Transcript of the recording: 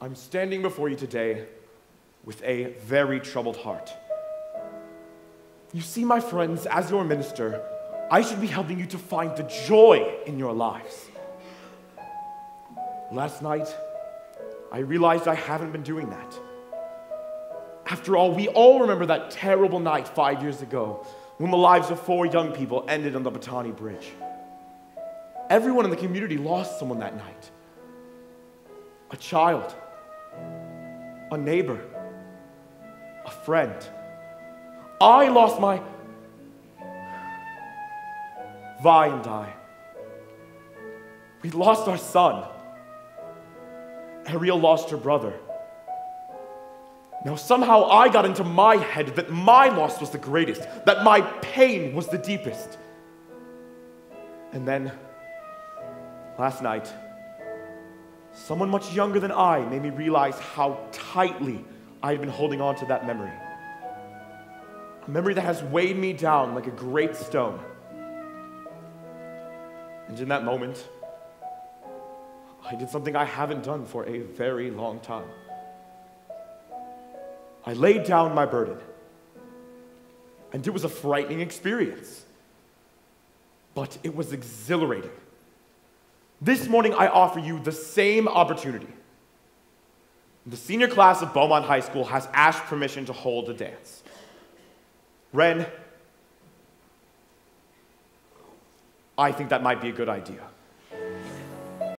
I'm standing before you today with a very troubled heart. You see, my friends, as your minister, I should be helping you to find the joy in your lives. Last night, I realized I haven't been doing that. After all, we all remember that terrible night five years ago when the lives of four young people ended on the Batani Bridge. Everyone in the community lost someone that night a child, a neighbor, a friend. I lost my. Vi and I. We lost our son. Ariel lost her brother. Now, somehow I got into my head that my loss was the greatest, that my pain was the deepest. And then, last night, someone much younger than I made me realize how tightly I had been holding on to that memory. A memory that has weighed me down like a great stone. And in that moment, I did something I haven't done for a very long time. I laid down my burden. And it was a frightening experience, but it was exhilarating. This morning, I offer you the same opportunity. The senior class of Bomont High School has asked permission to hold a dance. Ren, I think that might be a good idea.